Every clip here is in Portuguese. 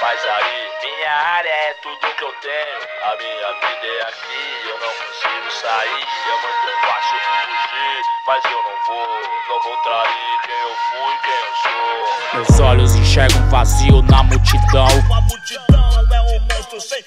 Mas aí, minha área é tudo que eu tenho. A minha vida é aqui, eu não consigo sair. É muito fácil fugir, mas eu não vou. Não vou trair quem eu fui, quem eu sou. Meus olhos enxergam vazio na multidão. A multidão é um monstro sem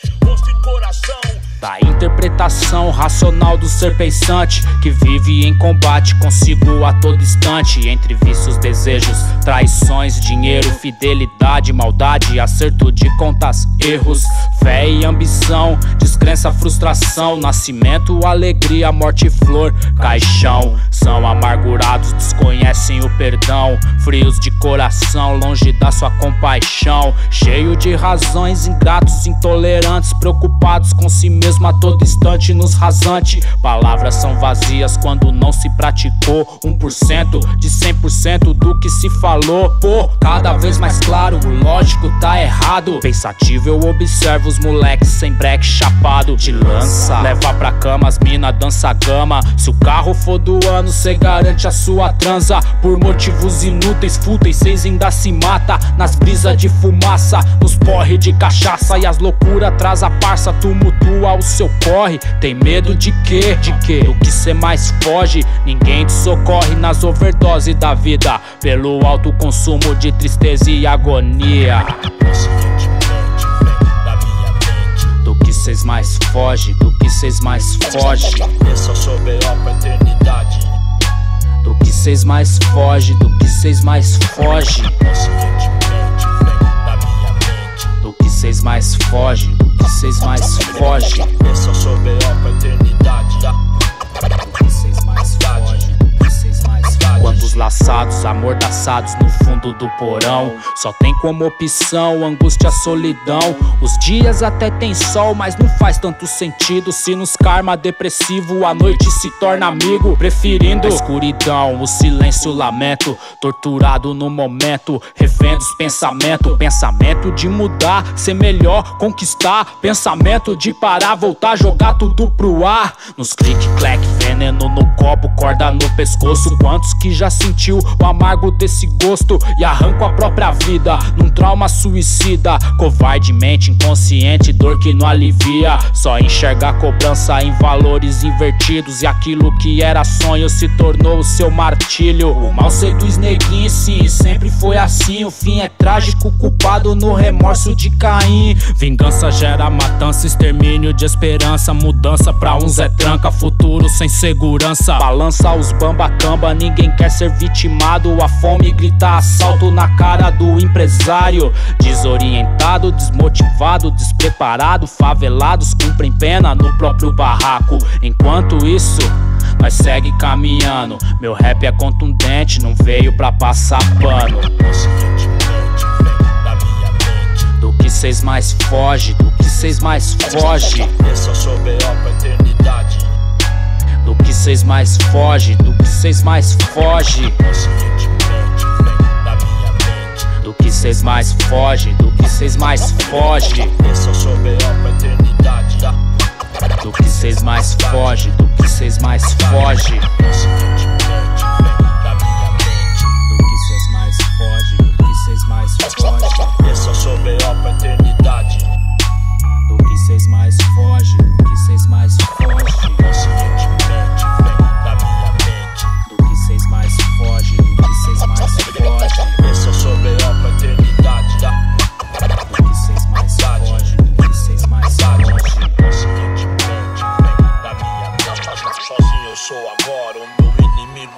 interpretação racional do ser pensante Que vive em combate consigo a todo instante Entre vícios, desejos, traições, dinheiro, fidelidade, maldade Acerto de contas, erros, fé e ambição Descrença, frustração, nascimento, alegria, morte, flor, caixão São amargurados, desconhecem o perdão Frios de coração, longe da sua compaixão Cheio de razões, ingratos, intolerantes Preocupados com si mesmo a todo instante nos rasante. Palavras são vazias quando não se praticou. 1% de 100% do que se falou. Pô, cada vez mais claro, o lógico tá errado. Pensativo eu observo os moleques sem break chapado. De lança, leva pra cama as mina dança gama. Se o carro for do ano, cê garante a sua transa. Por motivos inúteis, fúteis, cês ainda se mata. Nas brisas de fumaça, nos porre de cachaça. E as loucuras traz a parça, tumultua o seu corre. Tem medo de quê? De quê? O que cê mais foge? Ninguém te socorre nas overdose da vida. Pelo alto consumo de tristeza e agonia. Do que cês mais foge? Do que cês mais foge? Essa sou B.O. pra eternidade. Do que cês mais foge? Do que cês mais foge? Do que cês mais foge? Do que cês mais foge? Essa sou B.O. pra eternidade. Quantos laçados, amordaçados no fundo do porão. Só tem como opção angústia, solidão. Os dias até tem sol, mas não faz tanto sentido. Se nos karma depressivo a noite se torna amigo. Preferindo a escuridão, o silêncio, o lamento. Torturado no momento, revendo os pensamentos. Pensamento de mudar, ser melhor, conquistar. Pensamento de parar, voltar, jogar tudo pro ar. Nos clique, clack, veneno pescoço Quantos que já sentiu o amargo desse gosto E arrancam a própria vida num trauma suicida. Covardemente, inconsciente, dor que não alivia. Só enxergar cobrança em valores invertidos E aquilo que era sonho se tornou o seu martírio. O mal seduz neguinho, sim, sempre foi assim. O fim é trágico, culpado no remorso de Caim. Vingança gera matança, extermínio de esperança. Mudança pra uns é tranca, futuro sem segurança. Balança os bamba-camba, ninguém quer ser vitimado. A fome grita assalto na cara do empresário. Desorientado, desmotivado, despreparado. Favelados cumprem pena no próprio barraco. Enquanto isso. Nós segue caminhando, meu rap é contundente, não veio pra passar pano. Do que cês mais foge, do que cês mais foge. Sou B.O. pra eternidade. Do que cês mais foge, do que cês mais foge. Do que cês mais foge, do que cês mais foge. Do que cês mais foge, do que cês mais foge. Eu sou agora o meu inimigo.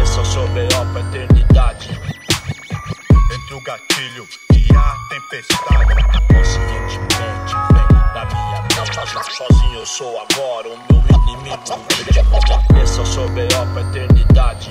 Essa sou B.O. pra eternidade. Entre o gatilho e a tempestade. Conscientemente vem da minha mente. Sozinho eu sou agora o meu inimigo. Essa sou B.O. pra eternidade.